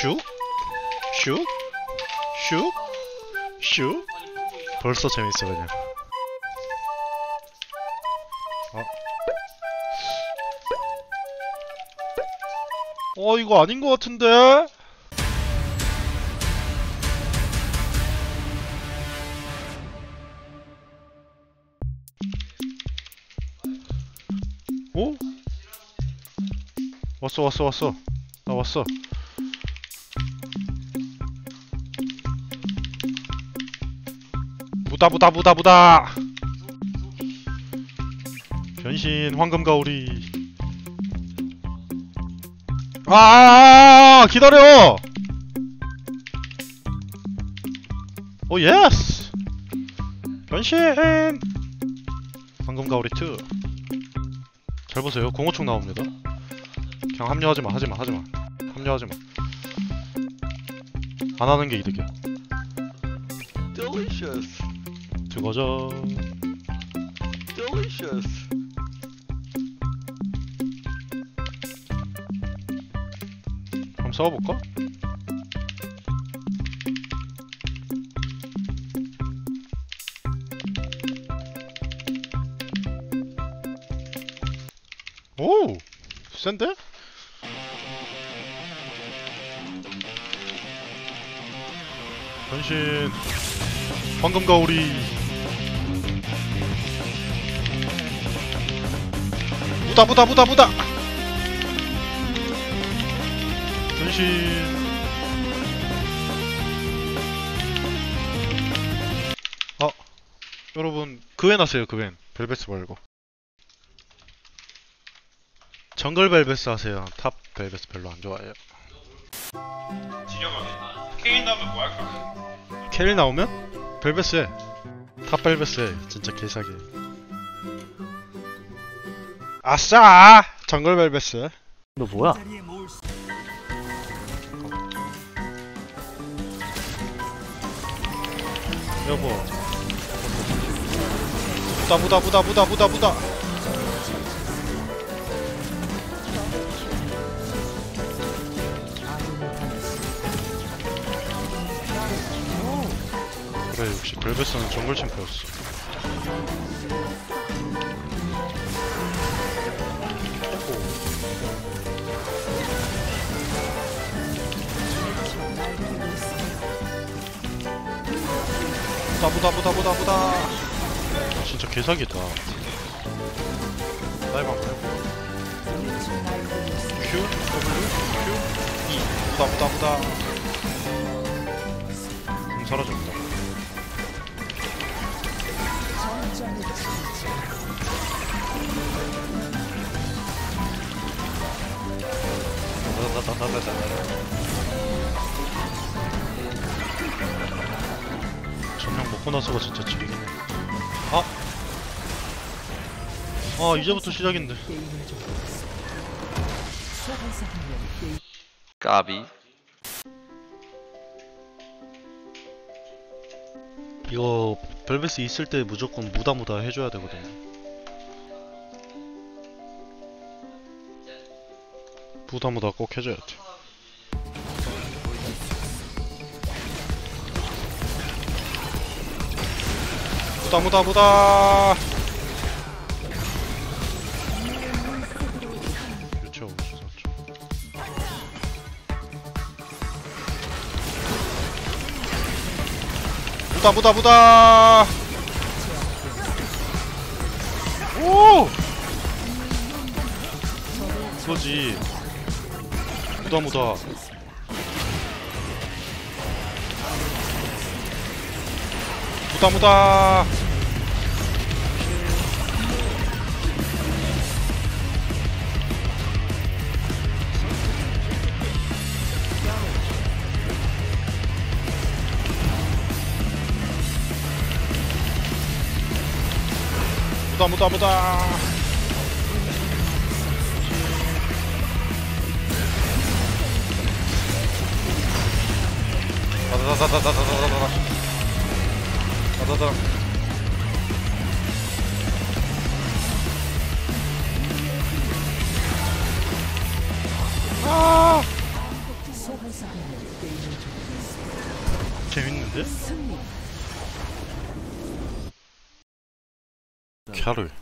슉? 슉? 슉? 슉? 벌써 재밌어 그냥 어? 어 이거 아닌 것 같은데? 오? 왔어 왔어 왔어 나 왔어 무다 무다 무다 무다. 변신 황금 가오리. 아 기다려. 오 예스. 변신. 황금 가오리 2잘 보세요. 공호충 나옵니다. 그냥 합류하지마 하지마 하지마. 합류하지마. 안 하는 게 이득이야. Delicious. 그거죠 Delicious. 한번 싸워볼까? 오! 센데? 변신 황금 가오리 무다 무다 무다 무다. 변신. 아 여러분 그웬 하세요 그웬 벨베스 말고. 정글 벨베스 하세요. top 벨베스 별로 안 좋아해요. 진영아 케인 나오면 뭐 할까? 켈 나오면? 벨베스 해. top 벨베스 해. 진짜 개사기 아싸! 정글 벨베스. 너 뭐야? 여보. 무다 무다 무다 무다 무다 무다. 그래 역시 벨베스는 정글 챔프였어 무다 무다 무다 무다 무다. 진짜 개사기다. 나이방 Q W Q E. 무다 무다 무다. 음 사라졌다. 전명 먹고 나 서가 진짜 지리긴 해. 아! 아, 이제부터 시작인데. 까비. 이거 벨베스 있을 때 무조건 무다무다 해줘야 되거든요. 무다무다 꼭 해줘야 돼. 무다 무다 무다. 그렇죠. 무다 무다 무다. 오! 이거지. 무다 무다. 무다 무다 다다다다다다다다다 다다다 아! 재밌는데? salut